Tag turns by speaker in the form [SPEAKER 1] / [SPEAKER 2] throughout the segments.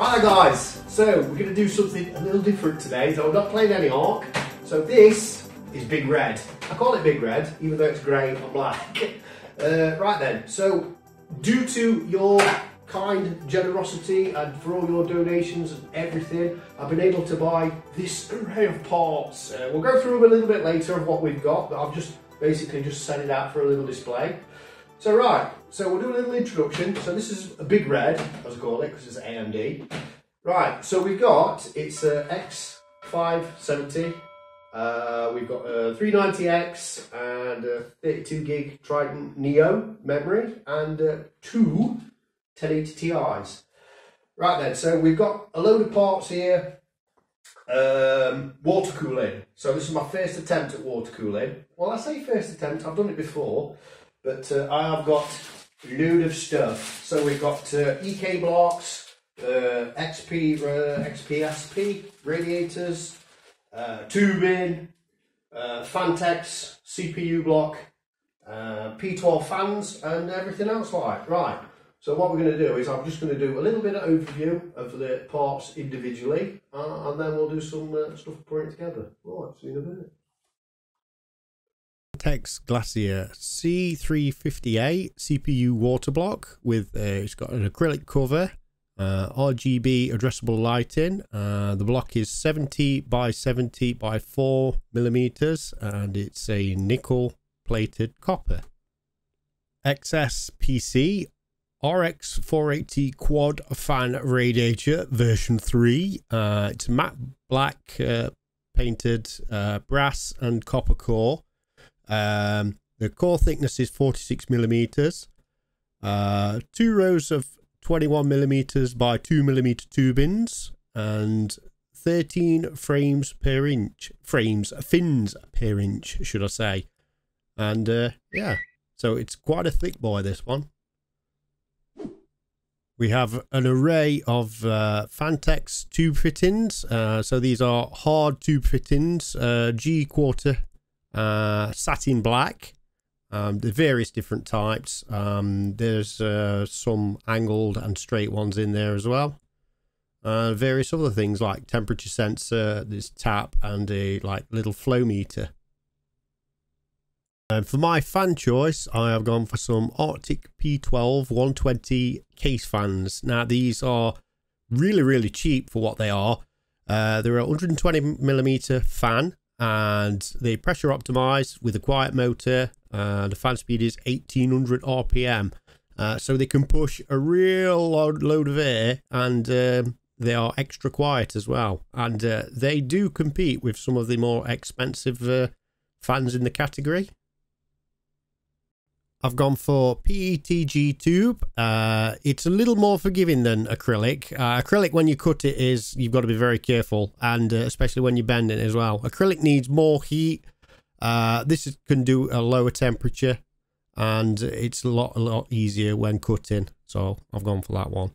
[SPEAKER 1] Right guys, so we're going to do something a little different today. So I'm not playing any Ark. So this is Big Red. I call it Big Red, even though it's grey and black. Uh, right then, so due to your kind generosity and for all your donations and everything, I've been able to buy this array of parts. Uh, we'll go through them a little bit later of what we've got, but I've just basically just set it out for a little display. So right, so we'll do a little introduction. So this is a big red, as I call it, because it's AMD. Right, so we've got, it's a X570. Uh, we've got a 390X and a 32 gig Trident Neo memory and uh, two 1080 Ti's. Right then, so we've got a load of parts here. Um, water cooling. So this is my first attempt at water cooling. Well, I say first attempt, I've done it before. But uh, I have got load of stuff. So we've got uh, EK blocks, uh, XP, uh, XPSP radiators, uh, tubing, uh, Phanteks CPU block, uh, P12 fans, and everything else like Right. So what we're going to do is I'm just going to do a little bit of overview of the parts individually, and then we'll do some stuff putting it together. Right, see you in a minute.
[SPEAKER 2] Tex Glacier C350A CPU water block with uh, it's got an acrylic cover, uh, RGB addressable lighting. Uh, the block is 70 by 70 by 4 millimeters and it's a nickel plated copper. XSPC RX 480 quad fan radiator version 3. Uh, it's matte black uh, painted uh, brass and copper core. Um, the core thickness is 46 millimeters. Uh, two rows of 21 millimeters by 2 millimeter tubings and 13 frames per inch. Frames, fins per inch, should I say. And uh, yeah, so it's quite a thick boy, this one. We have an array of uh, Phanteks tube fittings. Uh, so these are hard tube fittings, uh, G quarter uh, satin black. Um, the various different types. Um, there's uh, some angled and straight ones in there as well. Uh, various other things like temperature sensor, this tap, and a like little flow meter. And for my fan choice, I have gone for some Arctic P12 120 case fans. Now these are really really cheap for what they are. Uh, they're a 120 millimeter fan and they pressure optimized with a quiet motor. Uh, the fan speed is 1800 RPM. Uh, so they can push a real load, load of air and um, they are extra quiet as well. And uh, they do compete with some of the more expensive uh, fans in the category. I've gone for PETG tube. Uh, it's a little more forgiving than acrylic. Uh, acrylic, when you cut it, is you've got to be very careful, and uh, especially when you bend it as well. Acrylic needs more heat. Uh, this is, can do a lower temperature, and it's a lot, a lot easier when cutting. So I've gone for that one.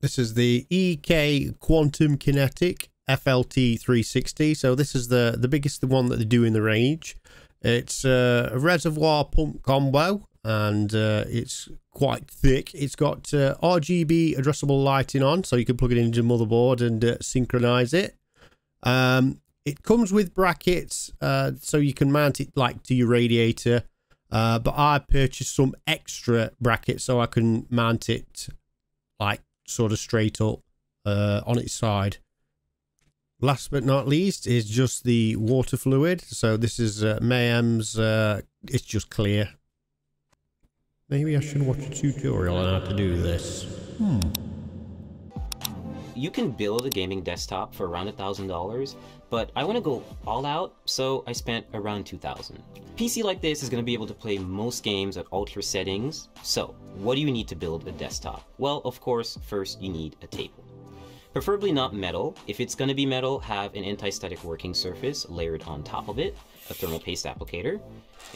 [SPEAKER 2] This is the EK Quantum Kinetic FLT 360. So this is the the biggest the one that they do in the range. It's uh, a reservoir pump combo and uh, it's quite thick. It's got uh, RGB addressable lighting on, so you can plug it into motherboard and uh, synchronize it. Um, it comes with brackets, uh, so you can mount it like to your radiator. Uh, but I purchased some extra brackets so I can mount it like sort of straight up on its side. Last but not least is just the water fluid. So this is uh, Mayhems, uh, it's just clear. Maybe I should watch a tutorial on how to do this. Hmm.
[SPEAKER 3] You can build a gaming desktop for around a $1,000, but I want to go all out, so I spent around 2000 PC like this is going to be able to play most games at ultra settings, so what do you need to build a desktop? Well, of course, first you need a table. Preferably not metal. If it's going to be metal, have an anti-static working surface layered on top of it, a thermal paste applicator,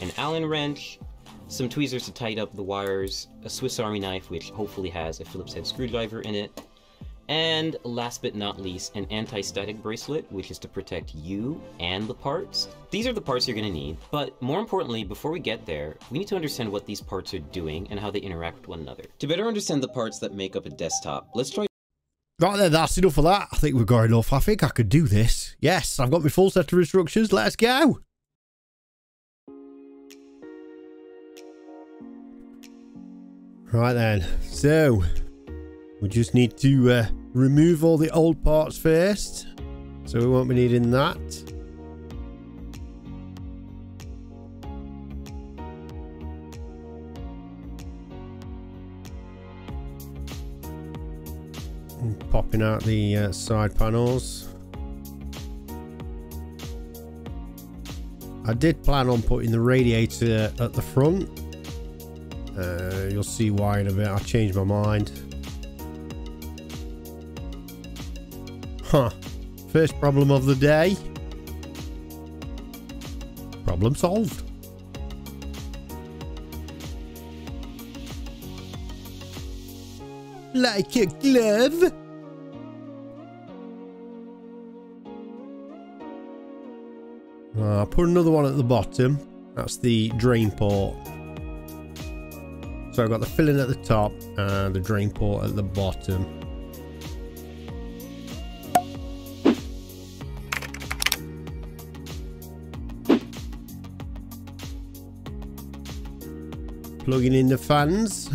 [SPEAKER 3] an Allen wrench, some tweezers to tighten up the wires, a Swiss Army knife which hopefully has a Phillips head screwdriver in it, And last but not least, an anti-static bracelet, which is to protect you and the parts. These are the parts you're gonna need, but more importantly, before we get there, we need to understand what these parts are doing and how they interact with one another. To better understand the parts that make up a desktop, let's try
[SPEAKER 2] Right there, that's enough of that. I think we've got enough. I think I could do this. Yes, I've got my full set of instructions. Let's go. Right then, so we just need to uh, remove all the old parts first. So we won't be needing that. Popping out the uh, side panels. I did plan on putting the radiator at the front. Uh, you'll see why in a bit. I changed my mind. Huh. First problem of the day. Problem solved. Like a glove. Uh, put another one at the bottom. That's the drain port. So I've got the filling at the top and the drain port at the bottom. Plugging in the fans.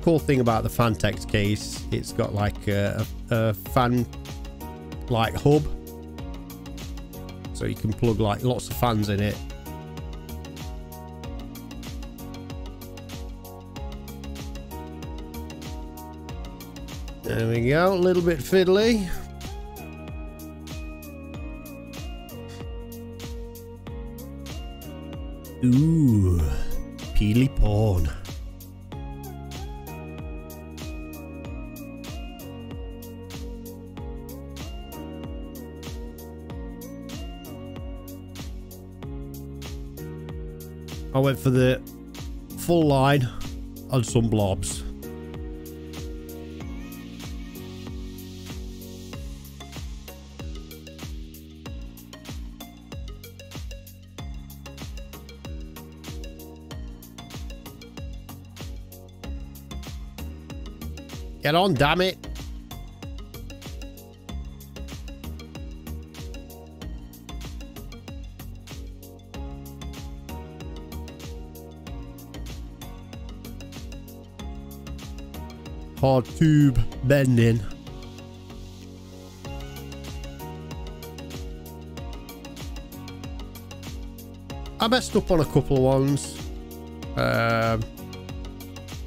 [SPEAKER 2] Cool thing about the Phanteks case, it's got like a, a fan like hub. So you can plug like lots of fans in it There we go, a little bit fiddly. Ooh, peely porn. I went for the full line and some blobs. Get on, damn it. Hard tube bending. I messed up on a couple of ones. Um,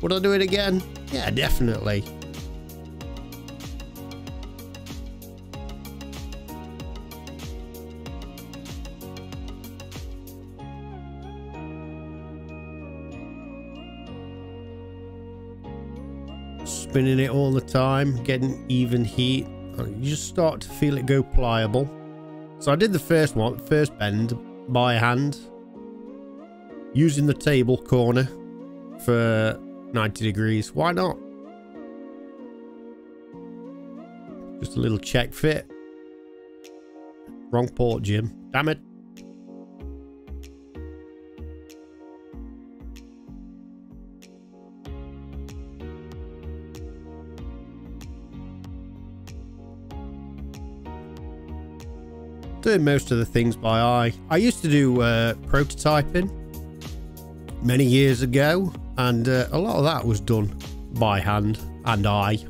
[SPEAKER 2] would I do it again? Yeah, definitely. Spinning it all the time, getting even heat. Oh, you just start to feel it go pliable. So I did the first one, first bend by hand, using the table corner for 90 degrees. Why not? Just a little check fit. Wrong port, Jim. Damn it. Most of the things by eye. I used to do uh, prototyping many years ago, and uh, a lot of that was done by hand and eye.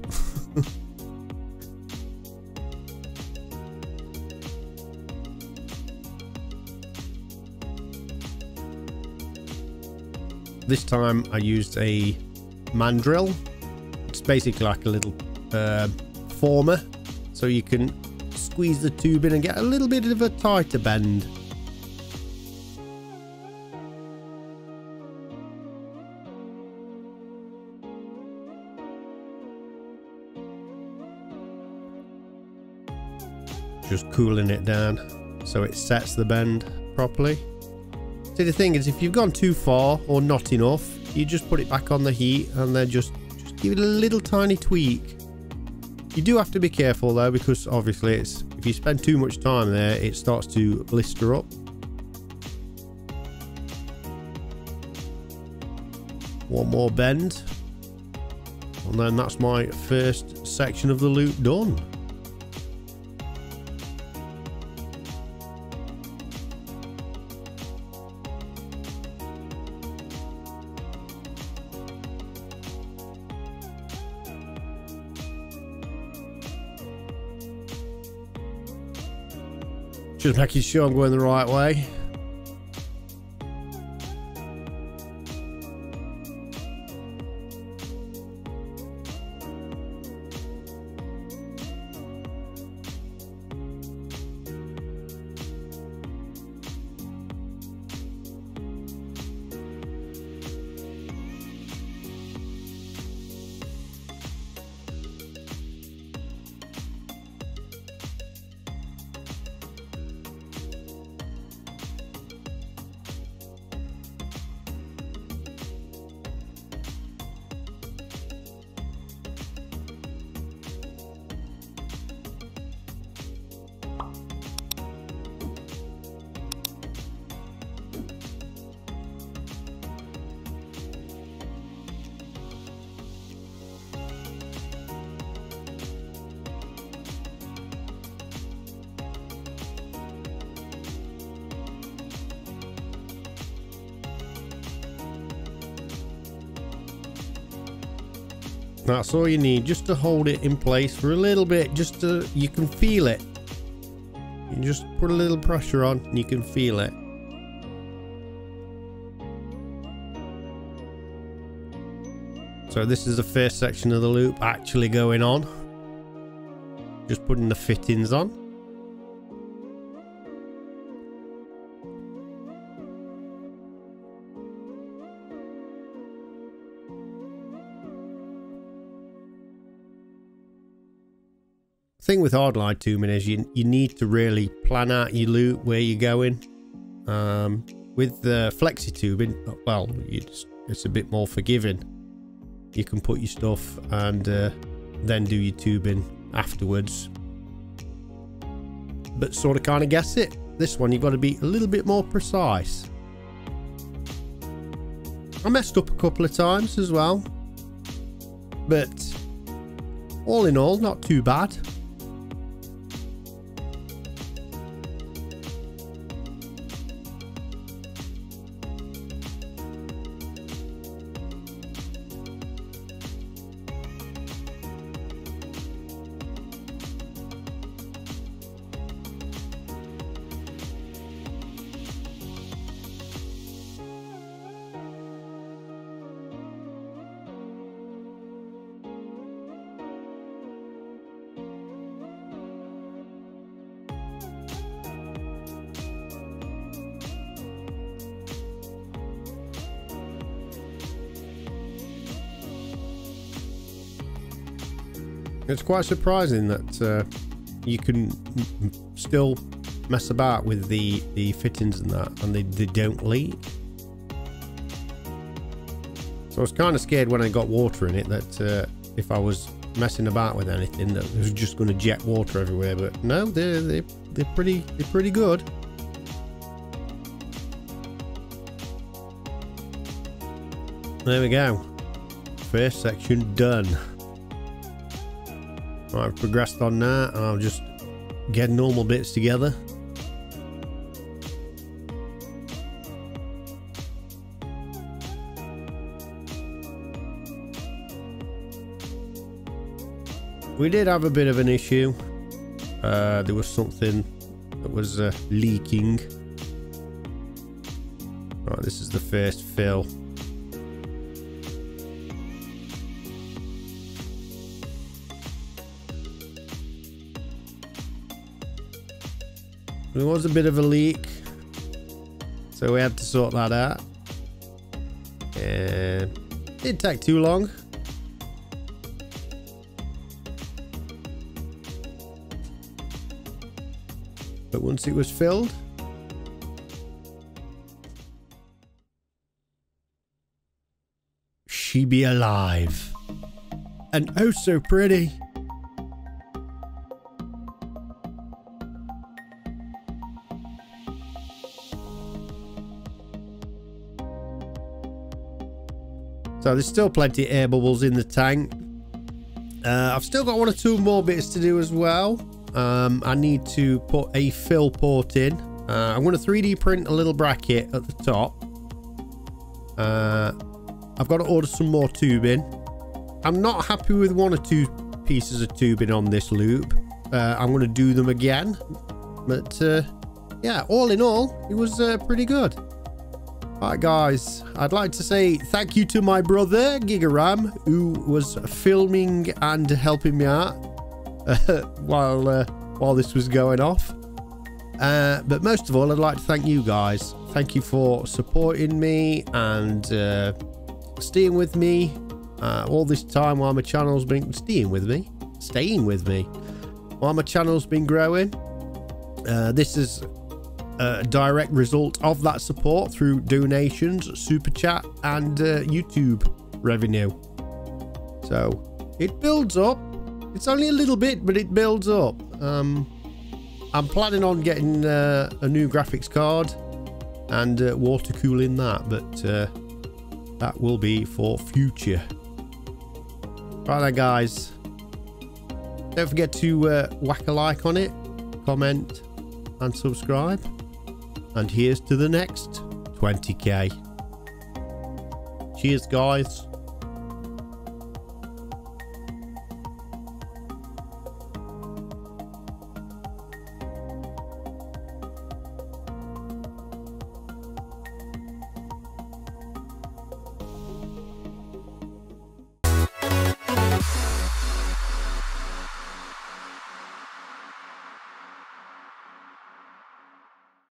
[SPEAKER 2] this time I used a mandrel. It's basically like a little uh, former, so you can squeeze the tube in and get a little bit of a tighter bend. Just cooling it down so it sets the bend properly. See the thing is if you've gone too far or not enough, you just put it back on the heat and then just, just give it a little tiny tweak. You do have to be careful though, because obviously it's if you spend too much time there, it starts to blister up. One more bend. And then that's my first section of the loop done. Just making sure I'm going the right way. That's all you need, just to hold it in place for a little bit, just to, you can feel it. You just put a little pressure on and you can feel it. So this is the first section of the loop actually going on. Just putting the fittings on. Thing with hard line tubing is you you need to really plan out your loop where you're going. Um, with the flexi tubing, well, it's, it's a bit more forgiving. You can put your stuff and uh, then do your tubing afterwards. But sort of kind of guess it. This one you've got to be a little bit more precise. I messed up a couple of times as well. But all in all, not too bad. It's quite surprising that uh, you can still mess about with the, the fittings and that, and they, they don't leak. So I was kind of scared when I got water in it that uh, if I was messing about with anything that it was just going to jet water everywhere. But no, they're, they're, they're, pretty, they're pretty good. There we go. First section done. I've progressed on that and I'll just get normal bits together. We did have a bit of an issue. Uh, there was something that was uh, leaking. Right, this is the first fill. There was a bit of a leak. So we had to sort that out. It didn't take too long. But once it was filled, she be alive. and oh so pretty. So there's still plenty of air bubbles in the tank. Uh, I've still got one or two more bits to do as well. Um, I need to put a fill port in. Uh, I'm going to 3D print a little bracket at the top. Uh, I've got to order some more tubing. I'm not happy with one or two pieces of tubing on this loop. Uh, I'm going to do them again. But uh, yeah, all in all, it was uh, pretty good. Alright guys, I'd like to say thank you to my brother Gigaram who was filming and helping me out uh, while uh, while this was going off. Uh, but most of all, I'd like to thank you guys. Thank you for supporting me and uh, staying with me uh, all this time while my channel's been staying with me, staying with me while my channel's been growing. Uh, this is a direct result of that support through donations, super chat, and uh, YouTube revenue. So it builds up. It's only a little bit, but it builds up. Um, I'm planning on getting uh, a new graphics card and uh, water cooling that, but uh, that will be for future. Right then, guys. Don't forget to uh, whack a like on it, comment, and subscribe. And here's to the next 20k. Cheers, guys.